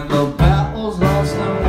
when the battle's lost